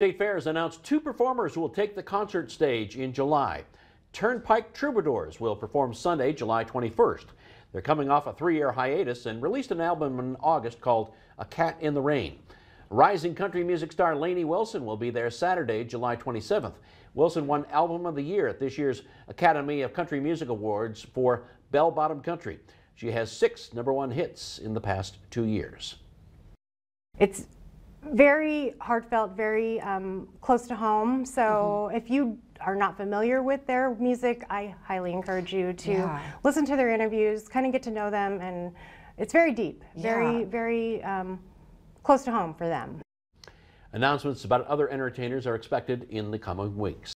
State Fair has announced two performers will take the concert stage in July. Turnpike Troubadours will perform Sunday, July 21st. They're coming off a three-year hiatus and released an album in August called A Cat in the Rain. Rising country music star Lainey Wilson will be there Saturday, July 27th. Wilson won Album of the Year at this year's Academy of Country Music Awards for Bell Bottom Country. She has six number one hits in the past two years. It's very heartfelt, very um, close to home. So mm -hmm. if you are not familiar with their music, I highly encourage you to yeah. listen to their interviews, kind of get to know them, and it's very deep, yeah. very, very um, close to home for them. Announcements about other entertainers are expected in the coming weeks.